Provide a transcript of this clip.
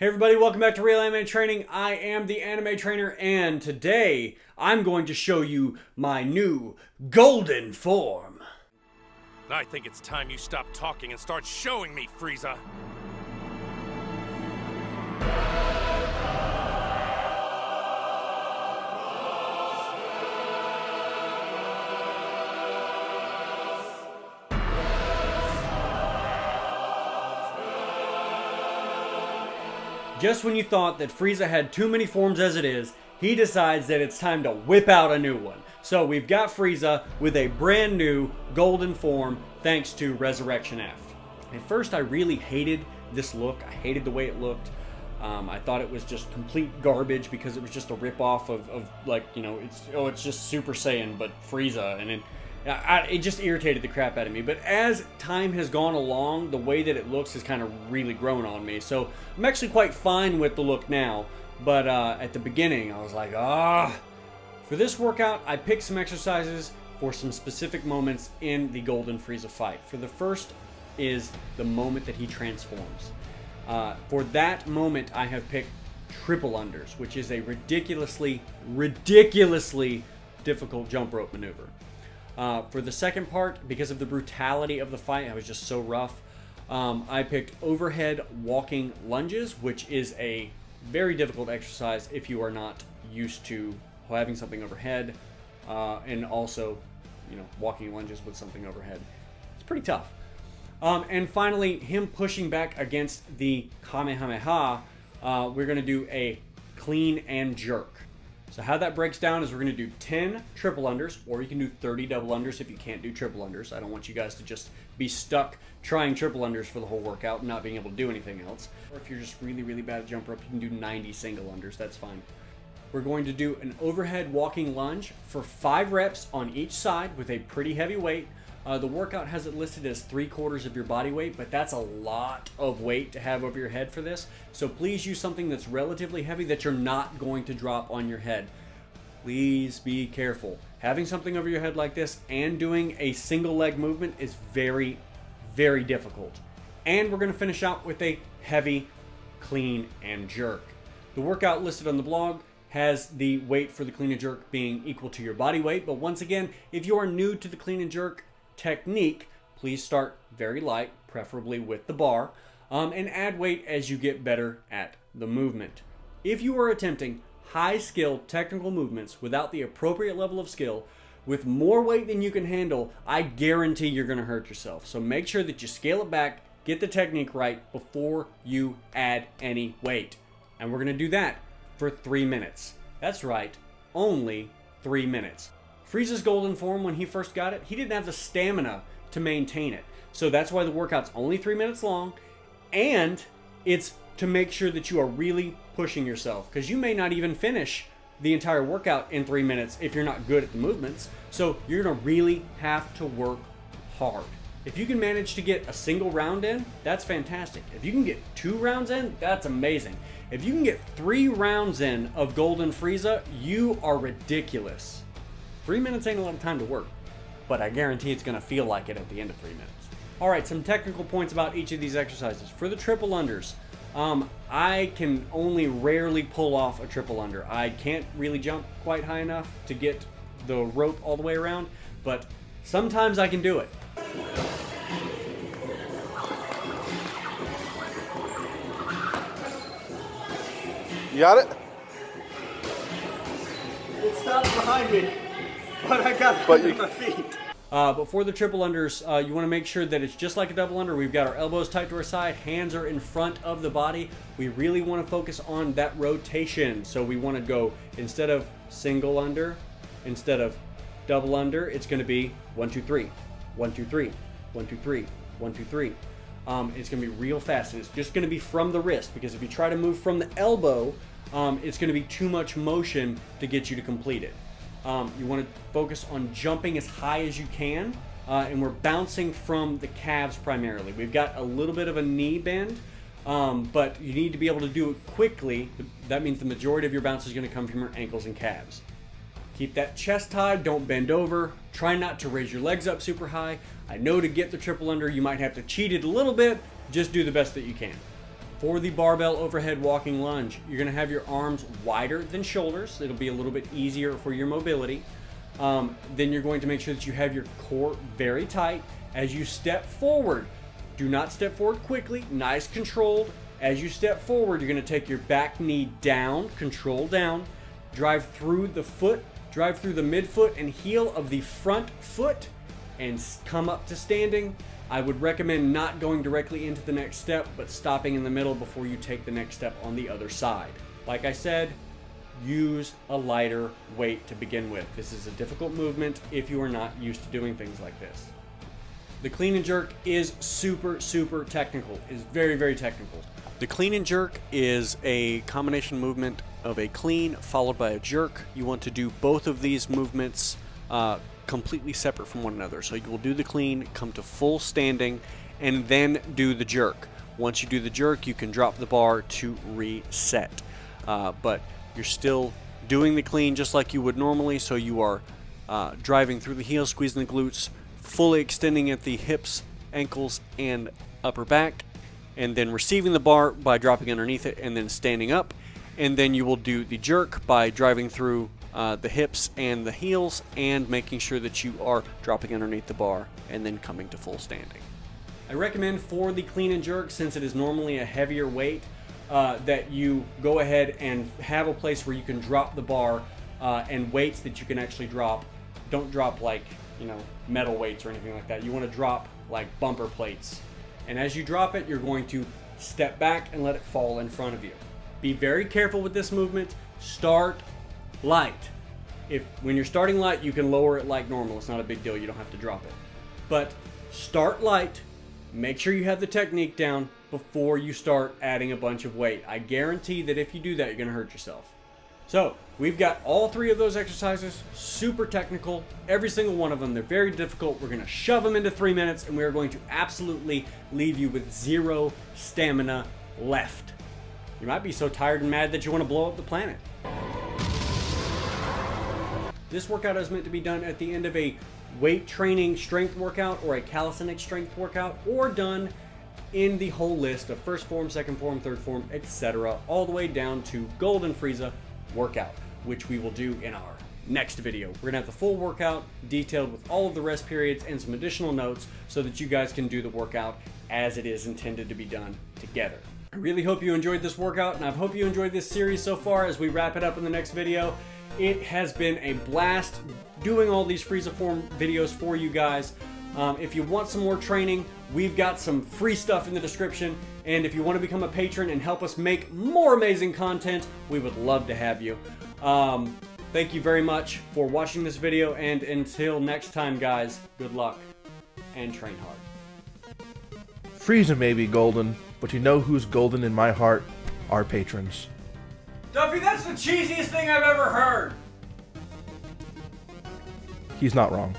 Hey everybody, welcome back to Real Anime Training. I am the anime trainer and today I'm going to show you my new golden form. I think it's time you stop talking and start showing me, Frieza. Just when you thought that Frieza had too many forms as it is, he decides that it's time to whip out a new one. So we've got Frieza with a brand new golden form thanks to Resurrection F. At first I really hated this look. I hated the way it looked. Um, I thought it was just complete garbage because it was just a ripoff of, of like, you know, it's oh, it's just Super Saiyan, but Frieza. And it, I, it just irritated the crap out of me. But as time has gone along, the way that it looks has kind of really grown on me. So I'm actually quite fine with the look now. But uh, at the beginning, I was like, ah. For this workout, I picked some exercises for some specific moments in the Golden Frieza fight. For the first is the moment that he transforms. Uh, for that moment, I have picked triple unders, which is a ridiculously, ridiculously difficult jump rope maneuver. Uh, for the second part, because of the brutality of the fight, I was just so rough. Um, I picked overhead walking lunges, which is a very difficult exercise if you are not used to having something overhead, uh, and also, you know, walking lunges with something overhead. It's pretty tough. Um, and finally, him pushing back against the Kamehameha, uh, we're going to do a clean and jerk. So how that breaks down is we're going to do 10 triple unders, or you can do 30 double unders if you can't do triple unders. I don't want you guys to just be stuck trying triple unders for the whole workout and not being able to do anything else. Or if you're just really, really bad at jump rope, you can do 90 single unders. That's fine. We're going to do an overhead walking lunge for five reps on each side with a pretty heavy weight. Uh, the workout has it listed as three quarters of your body weight, but that's a lot of weight to have over your head for this. So please use something that's relatively heavy that you're not going to drop on your head. Please be careful. Having something over your head like this and doing a single leg movement is very, very difficult. And we're going to finish out with a heavy, clean, and jerk. The workout listed on the blog has the weight for the clean and jerk being equal to your body weight. But once again, if you are new to the clean and jerk technique, please start very light, preferably with the bar, um, and add weight as you get better at the movement. If you are attempting high skill technical movements without the appropriate level of skill, with more weight than you can handle, I guarantee you're going to hurt yourself. So make sure that you scale it back, get the technique right before you add any weight. And we're going to do that for three minutes. That's right, only three minutes. Frieza's golden form, when he first got it, he didn't have the stamina to maintain it. So that's why the workout's only three minutes long, and it's to make sure that you are really pushing yourself, because you may not even finish the entire workout in three minutes if you're not good at the movements. So you're gonna really have to work hard. If you can manage to get a single round in, that's fantastic. If you can get two rounds in, that's amazing. If you can get three rounds in of Golden Frieza, you are ridiculous. Three minutes ain't a lot of time to work, but I guarantee it's gonna feel like it at the end of three minutes. All right, some technical points about each of these exercises. For the triple unders, um, I can only rarely pull off a triple under. I can't really jump quite high enough to get the rope all the way around, but sometimes I can do it. You got it? It stopped behind me, but I got But you- my feet. Uh, but for the triple unders, uh, you want to make sure that it's just like a double under. We've got our elbows tight to our side, hands are in front of the body. We really want to focus on that rotation. So we want to go instead of single under, instead of double under, it's going to be one, two, three, one, two, three, one, two, three, one, two, three. Um, it's going to be real fast, and it's just going to be from the wrist because if you try to move from the elbow, um, it's going to be too much motion to get you to complete it. Um, you want to focus on jumping as high as you can, uh, and we're bouncing from the calves primarily. We've got a little bit of a knee bend, um, but you need to be able to do it quickly. That means the majority of your bounce is going to come from your ankles and calves. Keep that chest high, don't bend over. Try not to raise your legs up super high. I know to get the triple under, you might have to cheat it a little bit. Just do the best that you can. For the barbell overhead walking lunge, you're to have your arms wider than shoulders. It'll be a little bit easier for your mobility. Um, then you're going to make sure that you have your core very tight. As you step forward, do not step forward quickly, nice controlled. As you step forward, you're to take your back knee down, control down, drive through the foot, drive through the midfoot and heel of the front foot, and come up to standing. I would recommend not going directly into the next step, but stopping in the middle before you take the next step on the other side. Like I said, use a lighter weight to begin with. This is a difficult movement if you are not used to doing things like this. The clean and jerk is super, super technical, is very, very technical. The clean and jerk is a combination movement of a clean followed by a jerk. You want to do both of these movements uh, completely separate from one another. So you will do the clean, come to full standing, and then do the jerk. Once you do the jerk, you can drop the bar to reset. Uh, but you're still doing the clean just like you would normally, so you are uh, driving through the heels, squeezing the glutes, fully extending at the hips, ankles, and upper back, and then receiving the bar by dropping underneath it and then standing up. And then you will do the jerk by driving through uh, the hips and the heels and making sure that you are dropping underneath the bar and then coming to full standing. I recommend for the clean and jerk, since it is normally a heavier weight, uh, that you go ahead and have a place where you can drop the bar uh, and weights that you can actually drop. Don't drop like, you know, metal weights or anything like that. You want to drop like bumper plates. And as you drop it, you're going to step back and let it fall in front of you. Be very careful with this movement. Start light. If when you're starting light, you can lower it like normal. It's not a big deal. You don't have to drop it. But start light. Make sure you have the technique down before you start adding a bunch of weight. I guarantee that if you do that, you're going to hurt yourself. So, we've got all three of those exercises, super technical, every single one of them. They're very difficult. We're going to shove them into three minutes, and we are going to absolutely leave you with zero stamina left. You might be so tired and mad that you want to blow up the planet. This workout is meant to be done at the end of a weight training strength workout or a calisthenics strength workout or done in the whole list of first form, second form, third form, etc. all the way down to Golden Frieza workout, which we will do in our next video. We're gonna have the full workout detailed with all of the rest periods and some additional notes so that you guys can do the workout as it is intended to be done together. I really hope you enjoyed this workout and I hope you enjoyed this series so far as we wrap it up in the next video. It has been a blast doing all these Frieza Form videos for you guys. Um, if you want some more training, we've got some free stuff in the description. And if you want to become a patron and help us make more amazing content, we would love to have you. Um, thank you very much for watching this video. And until next time, guys, good luck and train hard. Frieza may be golden, but you know who's golden in my heart? Our patrons. Duffy, that's the cheesiest thing I've ever heard. He's not wrong.